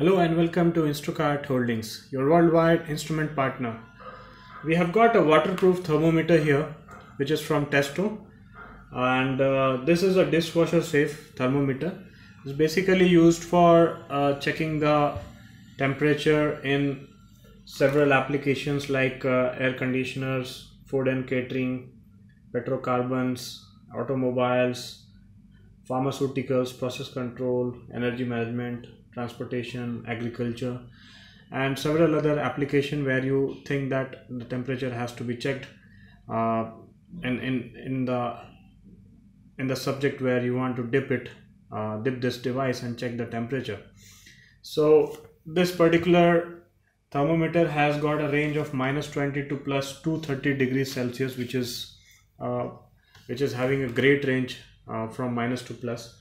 Hello and welcome to Instrukart Holdings, your worldwide instrument partner. We have got a waterproof thermometer here, which is from Testo, and uh, this is a dishwasher safe thermometer. It's basically used for uh, checking the temperature in several applications like uh, air conditioners, food and catering, petrocarbons, automobiles, pharmaceuticals, process control, energy management, transportation, agriculture, and several other application where you think that the temperature has to be checked uh, in, in, in the in the subject where you want to dip it uh, dip this device and check the temperature. So this particular thermometer has got a range of minus 20 to plus 230 degrees celsius which is uh, which is having a great range uh, from minus to plus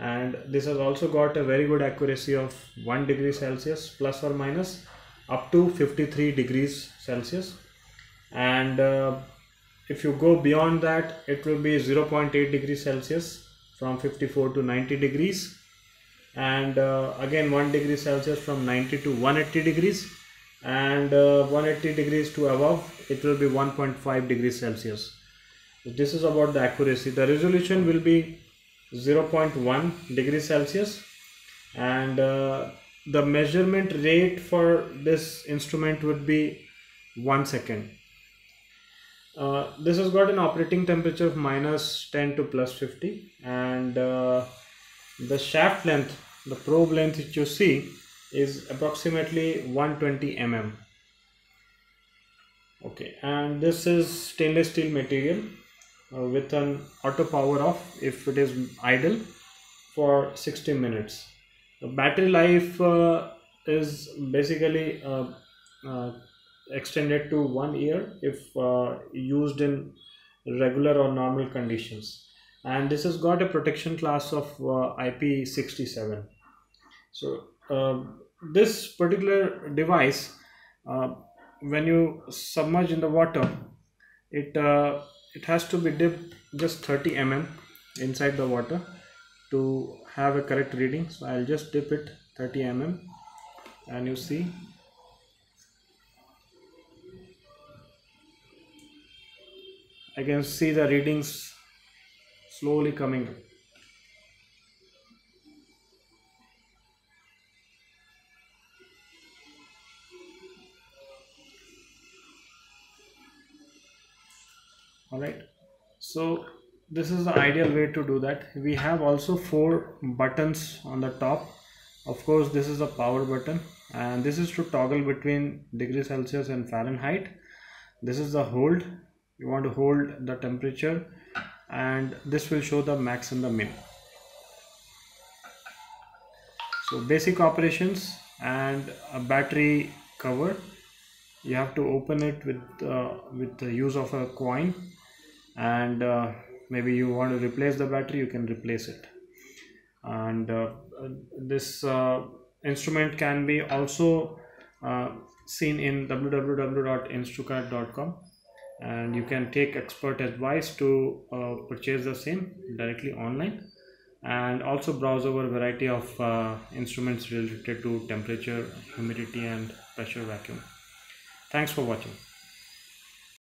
and this has also got a very good accuracy of 1 degree celsius plus or minus up to 53 degrees celsius. And uh, if you go beyond that it will be 0.8 degrees celsius from 54 to 90 degrees. And uh, again 1 degree celsius from 90 to 180 degrees. And uh, 180 degrees to above it will be 1.5 degrees celsius. This is about the accuracy. The resolution will be 0.1 degrees celsius. And uh, the measurement rate for this instrument would be one second. Uh, this has got an operating temperature of minus 10 to plus 50 and uh, the shaft length the probe length which you see is approximately 120 mm okay. And this is stainless steel material with an auto power off if it is idle for 60 minutes. The battery life uh, is basically uh, uh, extended to one year if uh, used in regular or normal conditions. And this has got a protection class of uh, IP67 so um, this particular device when you submerge in the water it it has to be dipped just 30 mm inside the water to have a correct reading. So I'll just dip it 30 mm and you see. I can see the readings slowly coming all right so this is the ideal way to do that. We have also four buttons on the top. Of course this is the power button and this is to toggle between degree celsius and fahrenheit. This is the hold. You want to hold the temperature and this will show the max and the min. So basic operations and a battery cover. You have to open it with uh, with the use of a coin and uh, maybe you want to replace the battery you can replace it. And uh, this uh, instrument can be also uh, seen in www.instrukart.com and you can take expert advice to uh, purchase the same directly online. And also browse over a variety of uh, instruments related to temperature humidity and pressure vacuum. Thanks for watching